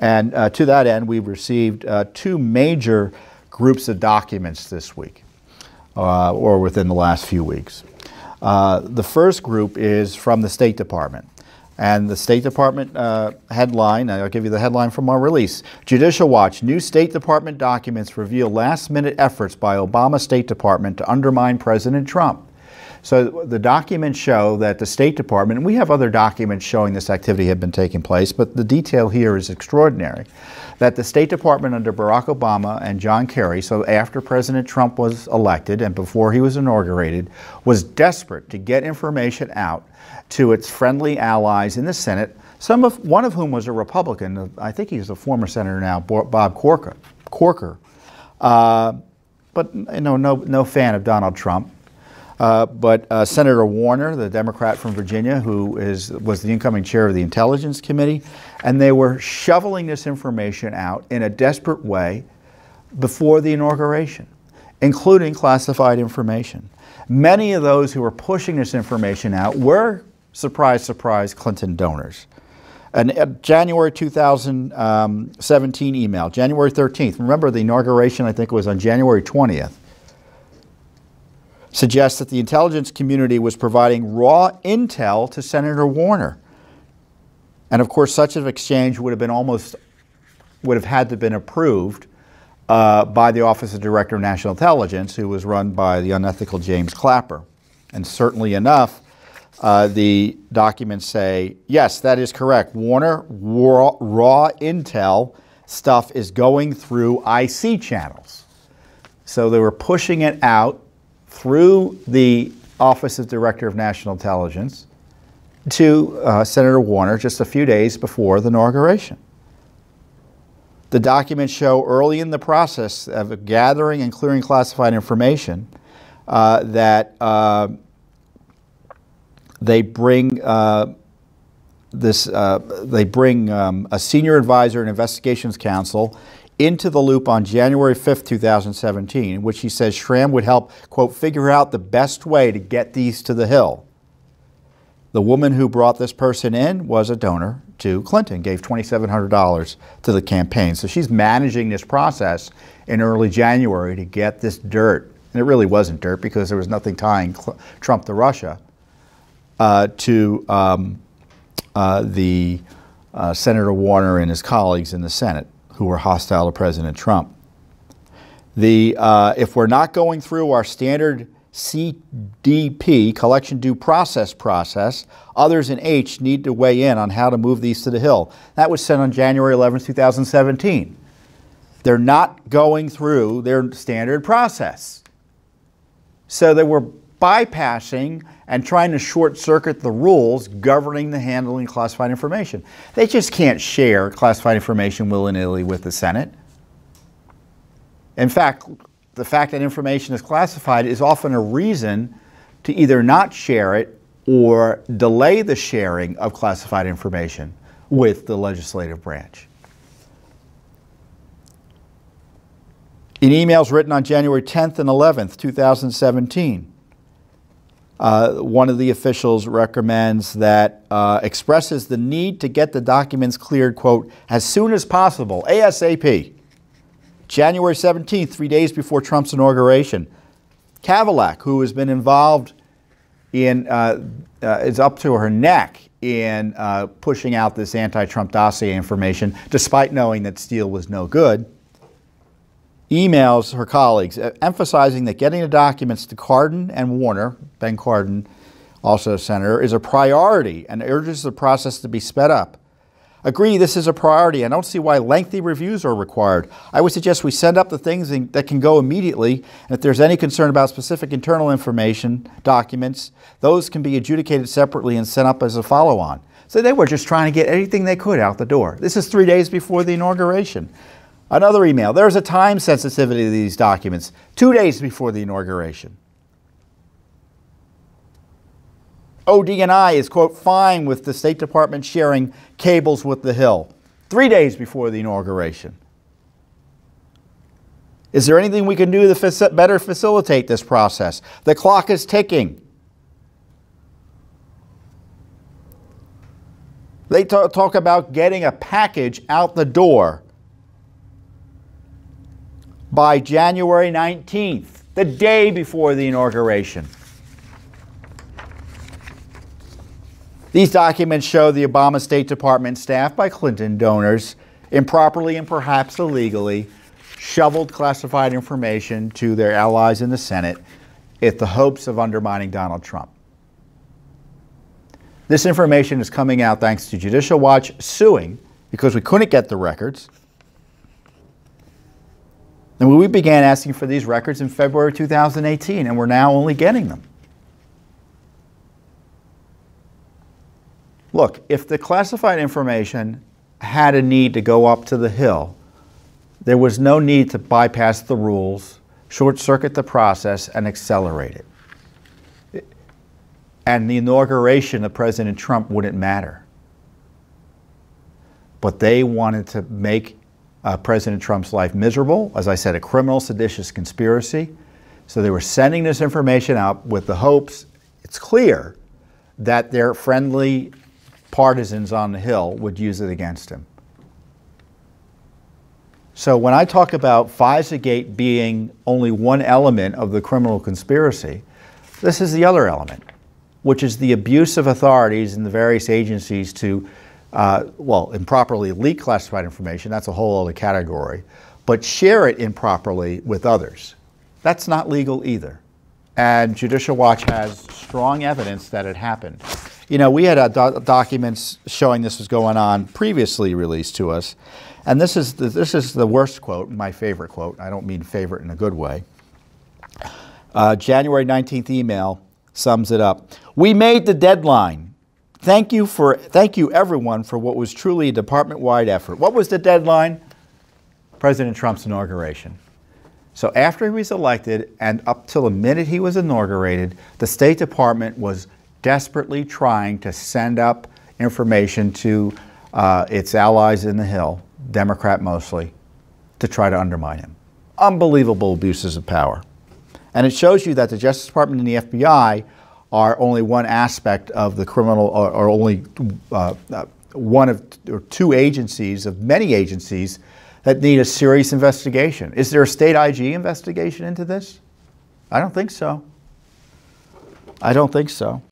And uh, to that end, we've received uh, two major groups of documents this week, uh, or within the last few weeks. Uh, the first group is from the State Department. And the State Department uh, headline, I'll give you the headline from our release. Judicial Watch, new State Department documents reveal last minute efforts by Obama State Department to undermine President Trump. So the documents show that the State Department, and we have other documents showing this activity had been taking place, but the detail here is extraordinary, that the State Department under Barack Obama and John Kerry, so after President Trump was elected and before he was inaugurated, was desperate to get information out to its friendly allies in the Senate, some of, one of whom was a Republican. I think he's a former senator now, Bob Corker. Corker. Uh, but you know, no, no fan of Donald Trump. Uh, but uh, Senator Warner, the Democrat from Virginia, who is, was the incoming chair of the Intelligence Committee, and they were shoveling this information out in a desperate way before the inauguration, including classified information. Many of those who were pushing this information out were surprise, surprise, Clinton donors. Uh, January 2017 email, January 13th. Remember the inauguration, I think it was on January 20th, suggests that the intelligence community was providing raw intel to Senator Warner. And of course, such an exchange would have been almost, would have had to have been approved uh, by the Office of Director of National Intelligence, who was run by the unethical James Clapper. And certainly enough, uh, the documents say, yes, that is correct. Warner raw, raw, intel stuff is going through IC channels. So they were pushing it out through the Office of Director of National Intelligence to uh, Senator Warner just a few days before the inauguration. The documents show early in the process of gathering and clearing classified information uh, that uh, they bring uh, this. Uh, they bring um, a senior advisor and investigations counsel into the loop on January 5th, 2017, in which he says Schramm would help, quote, figure out the best way to get these to the Hill. The woman who brought this person in was a donor to Clinton, gave $2,700 to the campaign. So she's managing this process in early January to get this dirt. And it really wasn't dirt because there was nothing tying Trump to Russia uh, to um, uh, the uh, Senator Warner and his colleagues in the Senate who were hostile to President Trump. The, uh, if we're not going through our standard CDP, collection due process process, others in H need to weigh in on how to move these to the Hill. That was sent on January 11, 2017. They're not going through their standard process. So they were bypassing and trying to short circuit the rules governing the handling of classified information. They just can't share classified information willy-nilly with the Senate. In fact, the fact that information is classified is often a reason to either not share it or delay the sharing of classified information with the legislative branch. In emails written on January 10th and 11th, 2017, uh, one of the officials recommends that uh, expresses the need to get the documents cleared, quote, as soon as possible, ASAP. January 17th, three days before Trump's inauguration. Kavalec, who has been involved in, uh, uh is up to her neck in uh, pushing out this anti Trump dossier information, despite knowing that Steele was no good emails her colleagues emphasizing that getting the documents to Cardin and Warner, Ben Cardin, also a senator, is a priority and urges the process to be sped up. Agree this is a priority. I don't see why lengthy reviews are required. I would suggest we send up the things that can go immediately, and if there's any concern about specific internal information, documents, those can be adjudicated separately and sent up as a follow-on. So they were just trying to get anything they could out the door. This is three days before the inauguration. Another email. There's a time sensitivity to these documents, two days before the inauguration. ODNI is, quote, fine with the State Department sharing cables with the Hill, three days before the inauguration. Is there anything we can do to better facilitate this process? The clock is ticking. They talk about getting a package out the door by January 19th, the day before the inauguration. These documents show the Obama State Department, staffed by Clinton donors, improperly and perhaps illegally shoveled classified information to their allies in the Senate in the hopes of undermining Donald Trump. This information is coming out thanks to Judicial Watch suing because we couldn't get the records. And we began asking for these records in February 2018, and we're now only getting them. Look, if the classified information had a need to go up to the Hill, there was no need to bypass the rules, short circuit the process, and accelerate it. And the inauguration of President Trump wouldn't matter. But they wanted to make uh, President Trump's life miserable. As I said, a criminal, seditious conspiracy. So they were sending this information out with the hopes, it's clear, that their friendly partisans on the Hill would use it against him. So when I talk about FISAgate being only one element of the criminal conspiracy, this is the other element, which is the abuse of authorities in the various agencies to, uh, well, improperly leak classified information. That's a whole other category. But share it improperly with others. That's not legal either. And Judicial Watch has strong evidence that it happened. You know, we had uh, do documents showing this was going on previously released to us, and this is the, this is the worst quote, my favorite quote. I don't mean favorite in a good way. Uh, January 19th email sums it up. We made the deadline. Thank you for thank you everyone for what was truly a department-wide effort. What was the deadline? President Trump's inauguration. So after he was elected and up till the minute he was inaugurated, the State Department was desperately trying to send up information to uh, its allies in the Hill, Democrat mostly, to try to undermine him. Unbelievable abuses of power. And it shows you that the Justice Department and the FBI are only one aspect of the criminal, or, or only uh, uh, one of or two agencies of many agencies that need a serious investigation. Is there a state IG investigation into this? I don't think so. I don't think so.